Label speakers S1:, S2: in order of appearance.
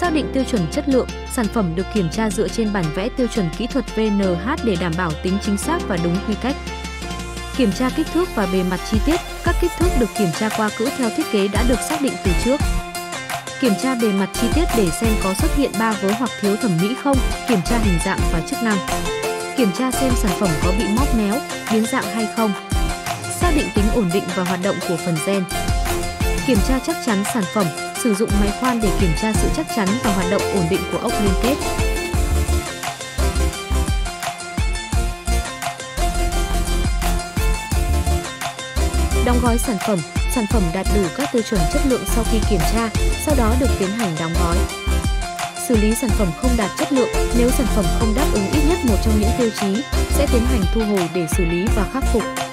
S1: Xác định tiêu chuẩn chất lượng, sản phẩm được kiểm tra dựa trên bản vẽ tiêu chuẩn kỹ thuật VNH để đảm bảo tính chính xác và đúng quy cách. Kiểm tra kích thước và bề mặt chi tiết, các kích thước được kiểm tra qua cữ theo thiết kế đã được xác định từ trước. Kiểm tra bề mặt chi tiết để xem có xuất hiện ba vớ hoặc thiếu thẩm mỹ không, kiểm tra hình dạng và chức năng. Kiểm tra xem sản phẩm có bị móc méo, biến dạng hay không. Xác định tính ổn định và hoạt động của phần gen. Kiểm tra chắc chắn sản phẩm, sử dụng máy khoan để kiểm tra sự chắc chắn và hoạt động ổn định của ốc liên kết. Đóng gói sản phẩm, sản phẩm đạt đủ các tiêu chuẩn chất lượng sau khi kiểm tra, sau đó được tiến hành đóng gói. Xử lý sản phẩm không đạt chất lượng, nếu sản phẩm không đáp ứng ít nhất một trong những tiêu chí, sẽ tiến hành thu hồi để xử lý và khắc phục.